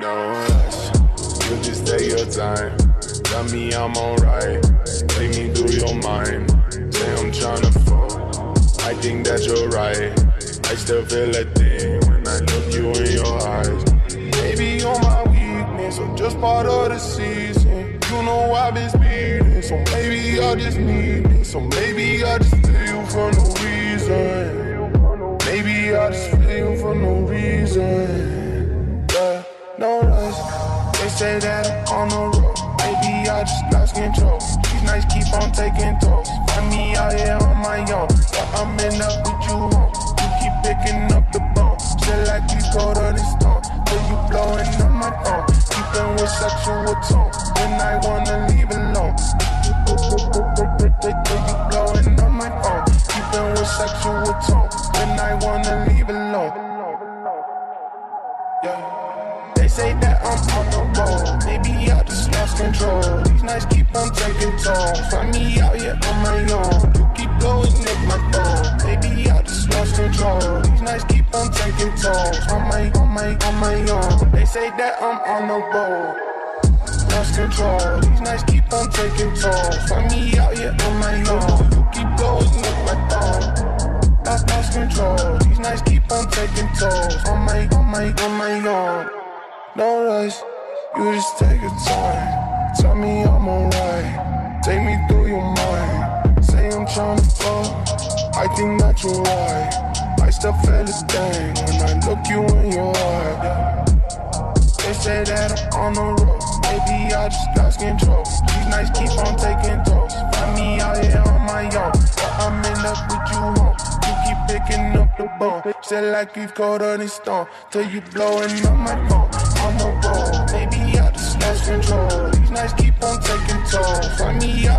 No rush, you just take your time. Tell me I'm alright. Take me through your mind. Say I'm tryna fuck. I think that you're right. I still feel a thing when I look you in your eyes. Maybe you're my weakness or just part of the season. You know I've been speeding, so maybe I just need it. So maybe I just feel you for no reason. Maybe I just feel you for no reason. Say that I'm on the road. Maybe I just lost control. These nights keep on taking tolls. Find me out here on my own. But I'm in up with you home. You keep picking up the bone. Still like you colder than stone. Till you blowing up my phone. Keeping with sexual tone. When I wanna leave alone. Till you blowing up my phone. Keeping with sexual tone. When I wanna leave alone. Yeah. They say that I'm on the road. Maybe I just lost control. These nights keep on taking tolls. Find me out here on my own. You keep blowing up my phone. Maybe I just lost control. These nights keep on taking tolls. On my, on my, on my own. They say that I'm on the road. Lost control. These nights keep on taking tolls. Find me out here on my own. You keep blowing up my phone. Lost, lost control. These nights keep on taking tolls. On my, on my, on my own. No rush, you just take your time. Tell me I'm alright. Take me through your mind. Say I'm trying to fuck. I think that you're right. I still feel the thing when I look you in your eye. They say that I'm on the road. Maybe I just lost control. These nights keep on taking tolls. Find me out here on my own. But I'm in love with you home. You keep picking up bone. Still like you've colder than stone. Till you blowing up my phone. On the road. Maybe I just lost control. These nights keep on taking toll. Find me out